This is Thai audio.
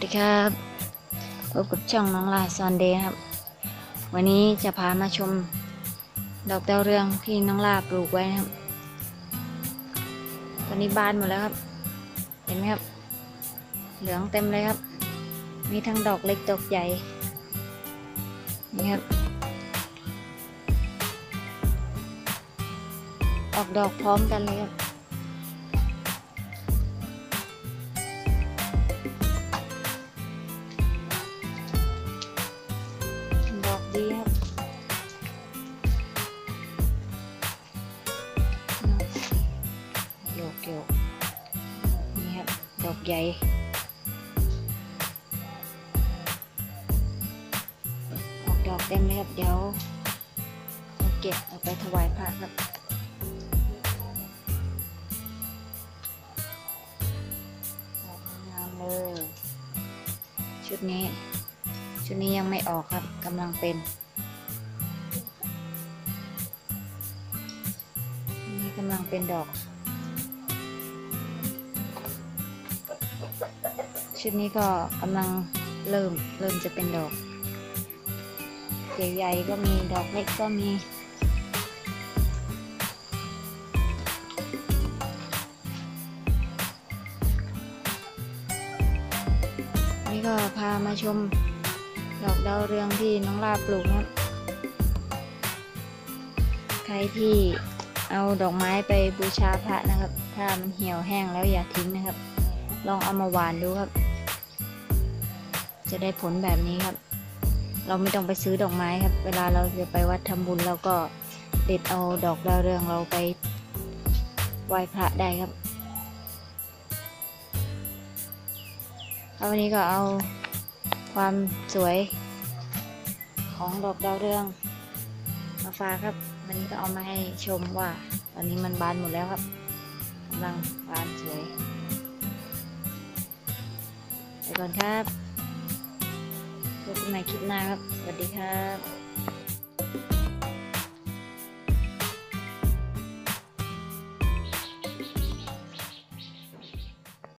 สดีครับพบกับช่องน้องลาซอนเดย์ครับ วันนี้จะพามาชม ดอกดาวเรืองที่น้องลาปลูกไว้นะครับ ตอนนี้บานหมดแล้วครับ เห็นไหมครับ เหลืองเต็มเลยครับ มีทั้งดอกเล็กดอกใหญ่นี่ครับ ออกดอกพร้อมกันเลยครับ อกใหญ่ออกดอกเต็มเลยครับเดี๋ยวเราเก็บเอาไปถวายพระครับดอกงามเลย ชุดนี้ ชุดนี้ยังไม่ออกครับกำลังเป็น นี่กำลังเป็นดอก ชุดนี้ก็กำลังเริ่มเริ่มจะเป็นดอกใหญ่ๆก็มีดอกเล็กก็มีนี่ก็พามาชมดอกดาวเรืองที่น้องลาปลูกนะครับใครที่เอาดอกไม้ไปบูชาพระนะครับ ถ้ามันเหี่ยวแห้งแล้วอย่าทิ้งนะครับ ลองเอามาหวานดูครับ จะได้ผลแบบนี้ครับ เราไม่ต้องไปซื้อดอกไม้ครับ เวลาเราจะไปวัดทำบุญเราก็เด็ดเอาดอกดาวเรืองเราไปไหว้พระได้ครับเอาวันนี้ก็เอาความสวยของดอกดาวเรืองมาฝาครับ วันนี้ก็เอามาให้ชมว่าตอนนี้มันบานหมดแล้วครับกำลังบานสวยไปก่อนครับ พบกันใหม่คลิปหน้าครับ สวัสดีครับ